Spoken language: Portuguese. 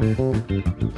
Música